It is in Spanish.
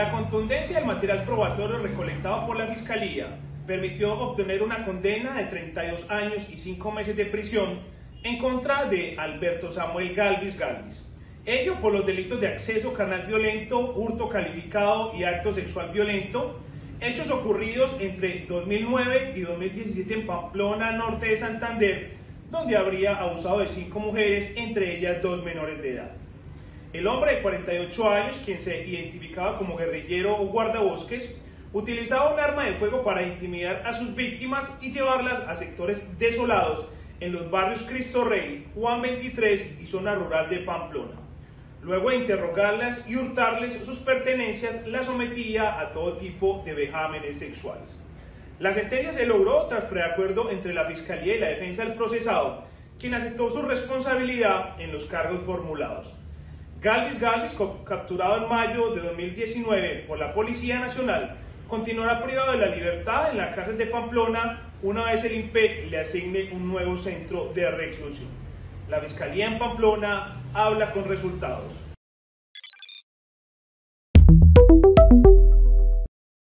La contundencia del material probatorio recolectado por la Fiscalía permitió obtener una condena de 32 años y 5 meses de prisión en contra de Alberto Samuel Galvis Galvis. Ello por los delitos de acceso carnal violento, hurto calificado y acto sexual violento, hechos ocurridos entre 2009 y 2017 en Pamplona, norte de Santander, donde habría abusado de cinco mujeres, entre ellas dos menores de edad. El hombre de 48 años, quien se identificaba como guerrillero o guardabosques, utilizaba un arma de fuego para intimidar a sus víctimas y llevarlas a sectores desolados en los barrios Cristo Rey, Juan 23 y zona rural de Pamplona. Luego de interrogarlas y hurtarles sus pertenencias, las sometía a todo tipo de vejámenes sexuales. La sentencia se logró tras preacuerdo entre la Fiscalía y la defensa del procesado, quien aceptó su responsabilidad en los cargos formulados. Galvis Galvis, capturado en mayo de 2019 por la Policía Nacional, continuará privado de la libertad en la cárcel de Pamplona una vez el IMPEC le asigne un nuevo centro de reclusión. La Fiscalía en Pamplona habla con resultados.